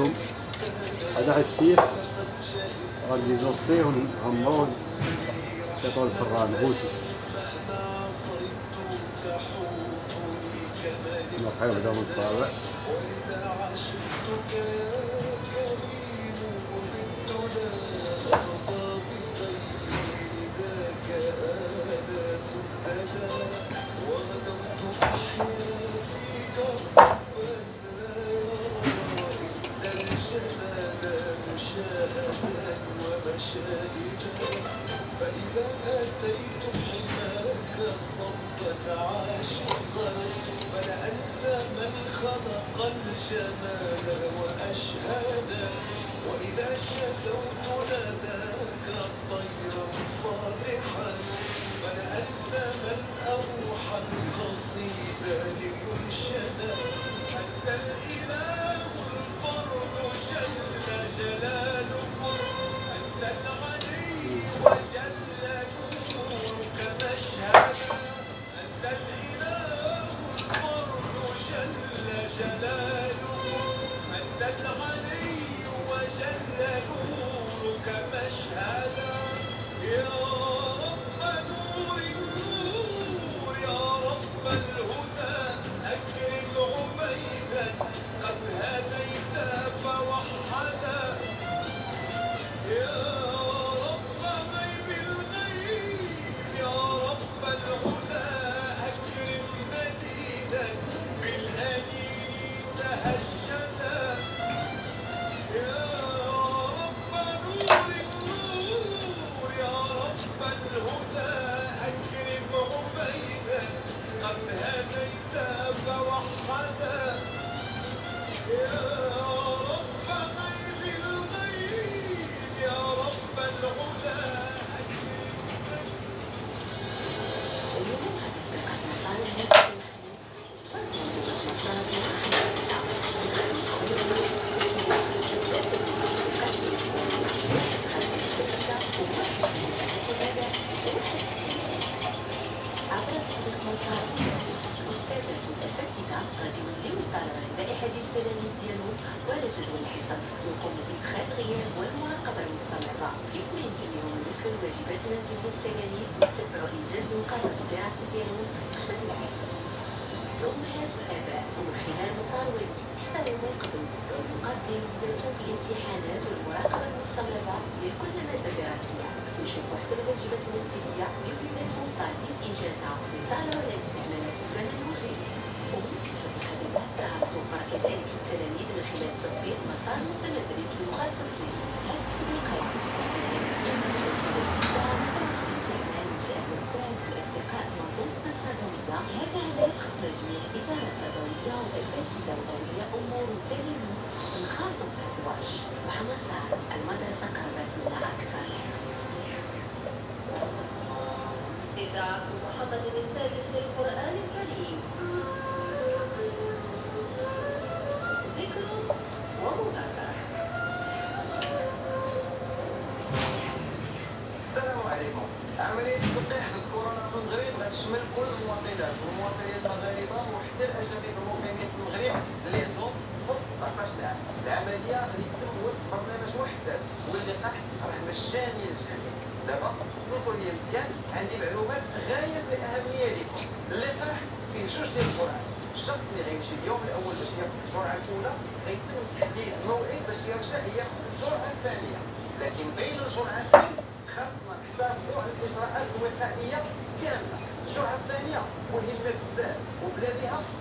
عليكم هذا غيكسير غنديزو سي ونغمرو نحطو الفران غوتي نبقاو هذا من الطابع فإذا أتيت الأمهات والآباء ومن خلال مسار ويب حتى هما يقدروا يتبعوا النقاط ديال ولادهم في الامتحانات والمراقبة المستمرة ديال كل مادة دراسية ويشوفوا حتى الواجبات المنزلية اللي ولادهم طالبين إنجازها ويطالعوا على استعمالات الزمن وغيره ونفس الخدمات راه توفر كذلك للتلاميذ من خلال تطبيق مسار متمدرس المخصص لهم هاد التطبيقات باستعمالها مجانا الإدارة التربوية والأساتذة وأولياء أمور والتلاميذ نخرطوا في هاد الورش مسار المدرسة قربت منا أكثر إذاعة محمد السادس للقرآن الكريم ذكر ومذاكرة السلام عليكم. عملية تلقيح ضد كورونا في المغرب غتشمل كل المواطنات والمواطنين وحتى الأجانب المقيمين في المغرب اللي عندهم فوق 17 عام العملية غادي تتم وفق برنامج محدد واللقاح راه مجاني للجميع دابا صوتوا لي مزيان عندي معلومات غاية في الأهمية لكم اللقاح فيه جوج ديال الجرعات الشخص اللي غيمشي اليوم الأول باش ياخذ الجرعة الأولى غيتم تحديد موعد باش يرجع ياخذ الجرعة الثانية. لكن بين الجرعتين خاصنا نحافظوا على الإجراءات الوقائية كاملة. الجرعه الثانية مهمة بزاف وبلا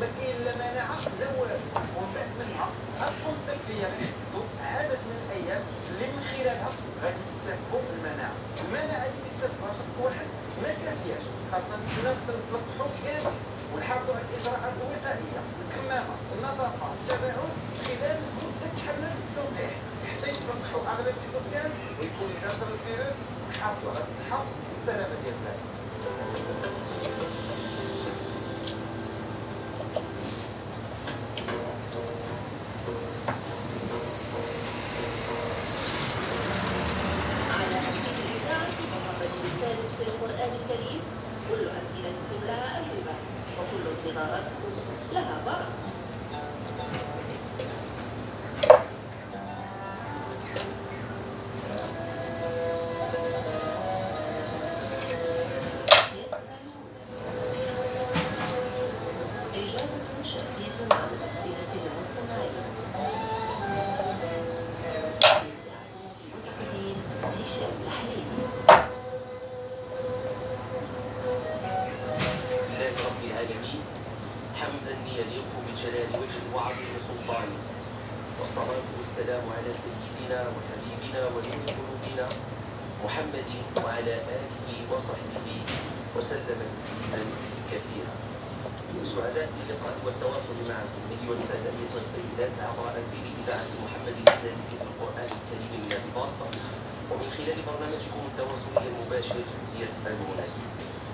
ما كاين لا مناعه لا والو. ومن بعد منها اطفال التكفيه غيحددوا عدد من الأيام اللي من خلالها غادي تكتسبوا المناعة. المناعة اللي كيكتسبها شخص واحد ما كافياش خاصنا نتسناو حتى كامل. ونحافظوا على الإجراءات الوقائيه الكمامه النظافه التباعد خلال مده حمله التلقيح حتى يتلقحوا اغلب السكان ويكون كسر الفيروس ونحافظوا على الصحه والسلامه ديال البلاد على أثير إذاعة محمد السادس للقرآن الكريم كل أسئلتكم لها أجوبة انتظاراتكم لها بركة. والسلام على سيدنا وحبيبنا ونور قلوبنا محمد وعلى آله وصحبه وسلم تسليما كثيرا. سعداء باللقاء والتواصل معكم. أيها السادة والسيدات عبر أثير إذاعة محمد السادس بالقرآن الكريم من الرباط ومن خلال برنامجكم التواصلي المباشر يسألونك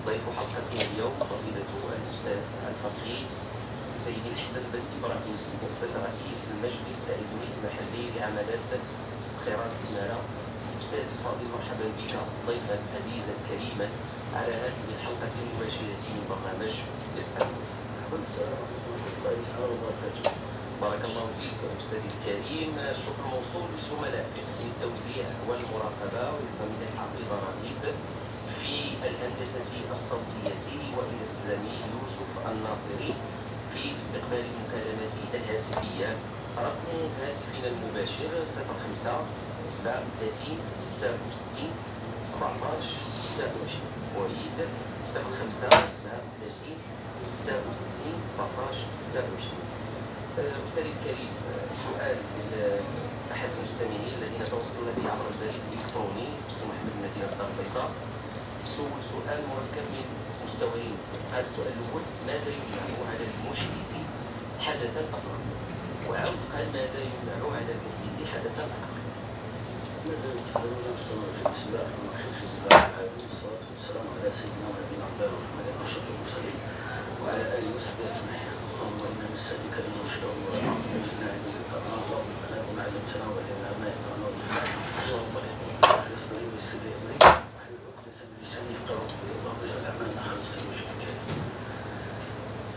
ضيف حلقتنا اليوم فضيلة الأستاذ الفقيه سيد الحسن بن إبراهيم السموفل رئيس المجلس العلمي المحلي لعملات الصخيرات تمارا أستاذ الفاضل مرحبا بك ضيفا عزيزا كريما على هذه الحلقة المباشرة من برنامج يسألونك السلام عليكم ورحمة الله تعالى وبركاته. بارك الله فيك أستاذ الكريم. الشكر موصول للزملاء في قسم التوزيع والمراقبة ولزميل حافظ رهيب في الهندسة الصوتية وإلى الزميل يوسف الناصري. في استقبال المكالمات الهاتفية رقم هاتفنا المباشر 05 37 66 17 26 أعيد 05 37 66 17 26 آه، أستاذ الكريم آه، سؤال أحد المستمعين الذين توصلنا به عبر البريد الإلكتروني باسم محمد مدينة الدار البيضاء. سؤال مركب من مستويين. هذا السؤال الأول ماذا يمنع على المحدث حدثا أصغر قال ماذا يمنع على المحدث حدثا أكبر بسم الله الرحمن الرحيم الحمد لله رب والصلاة والسلام على سيدنا ونبينا محمد محمد أشرف المرسلين وعلى آله وصحبه أجمعين. اللهم إنا نسألك اللهم علمتنا ما اللهم ويسر لي أمري واحلل عقدة من لساني يفقهوا قولي اللهم اجعل أعمالنا لوجهك الكريم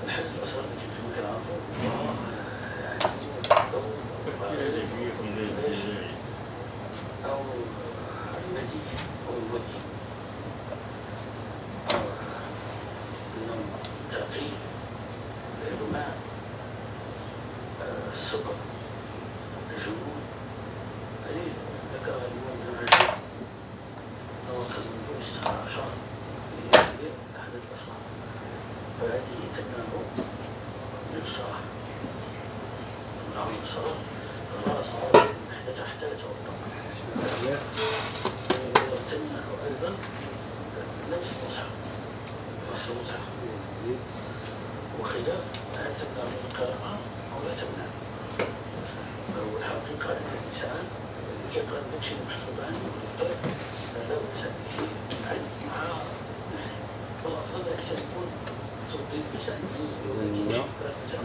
الحدث الأصغر التي في مكان الله يعني لو أو المدي أو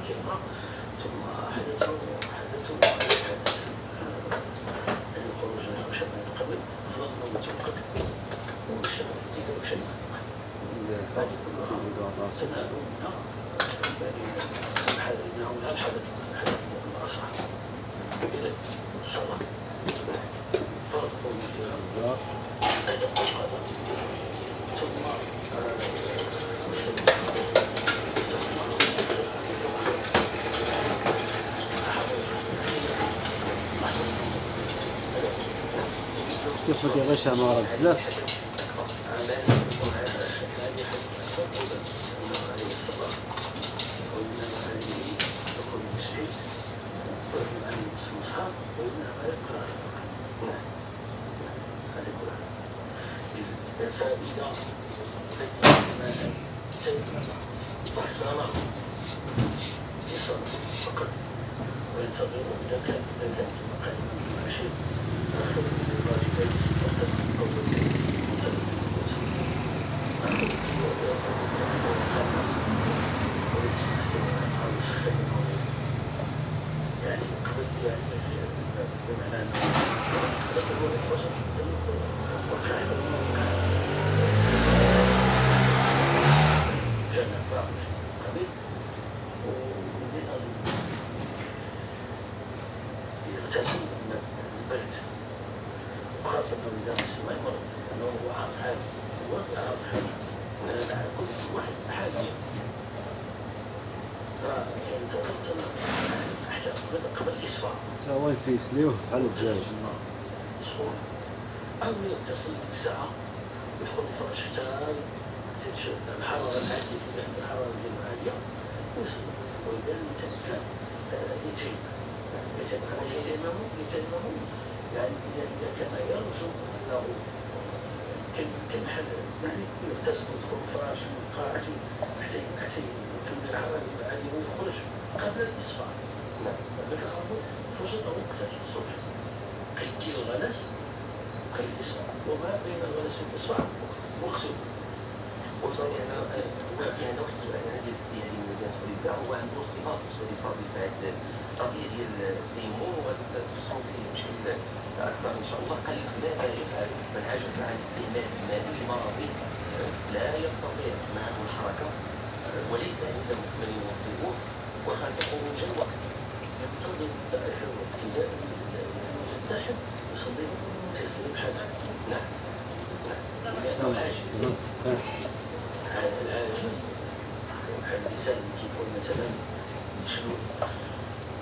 كيقرأ ثم على الحدث يعني الخروج من الشمال قبل أفضل أنه يتوقف والشمال يديك شيء هذه كلها تنال منها قراءة القرآن هذه كلها الفائدة التي ما تم الصلاة إذا كان إذا كانت قائمة من 但是我们不知道去的哪一个国，的哪个企业，然后我们今。تا هو الفيس ليه بحال الدجاج ديك الساعة يدخل الفراش حتى تنشد الحرارة العالية تولي عند الحرارة ديالو عالية ويصلي وإذا كان آه، يتيمم هذا يتيمم يتيمم يعني إذا كان يرجو بحال يعني يغتسل ويدخل الفراش من قاعته حتى حتى يتم الحرارة العالية ويخرج قبل الإصفار. لأن كنعرفوا فجر وقت الصبح كيجي الغلس وكاين الإصفار وما بين الغلس والإصفار وقت أنا ولكن عندنا واحد السؤال أنا ديال السي علي مدينه وليبيا هو عنده ارتباط الفاضل بهذه القضية ديال التيمم وغادي تفصلوا فيه بشكل أكثر ان شاء الله قال لك ماذا يفعل من عجز عن استعمال الماء لمرض لا يستطيع معه الحركه وليس عنده من يوضئه وخاف خروج الوقت ينتظر آخر ابتداء لأنه تنتحب يصلي تسليم حاجة نعم لأنه عاجز العاجز بحال الإنسان كيكون مثلا مشلول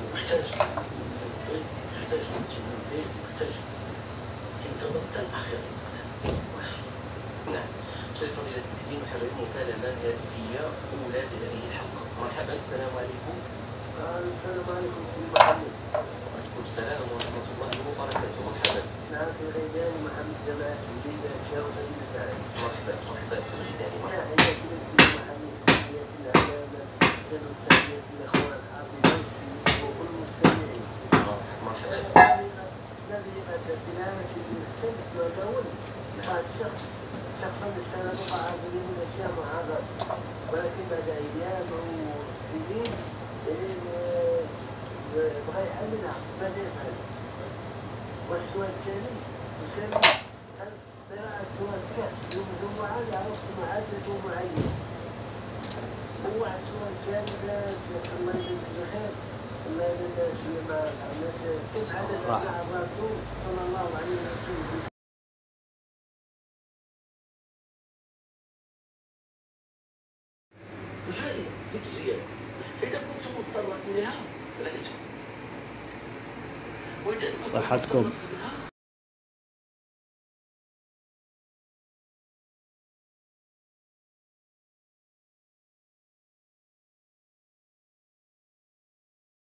ومحتاج يوضي محتاج يتم البيت محتاج كينتظر حتى الأخير واش نعم شريف فضيلة الدين نحرر مكالمة هاتفية أولى بهذه الحلقة مرحبا السلام عليكم. السلام عليكم سيدي محمد وعليكم السلام ورحمة الله وبركاته. مرحبا. نعم في محمد جمال جديد شاور مدينة سعيد مرحبا. مرحبا سيدي. مرحبا. حياك سيدي محمد تحياتي العلامة سلام تحياتي الأخوان حافظين وكل المستمعين مرحبا سيدي الذي أتى تلاوة الشمس والدول بعد شخص شخصا كان وقع عليه من أشياء معاذة ولكن بعد أيام وسنين إيه، يحللها ماذا يفعل؟ والسؤال الثاني يسمى هل قراءة سورة الكهف يوم الجمعة يعرف معدد معين هو السؤال الثاني الله يجزيك بخير الله يجزيك الناس كيف عدد الرسول صلى الله عليه وسلم فائدة ديك الزيادة فإذا كنت مضطرا إليها فلا إثم صحتكم.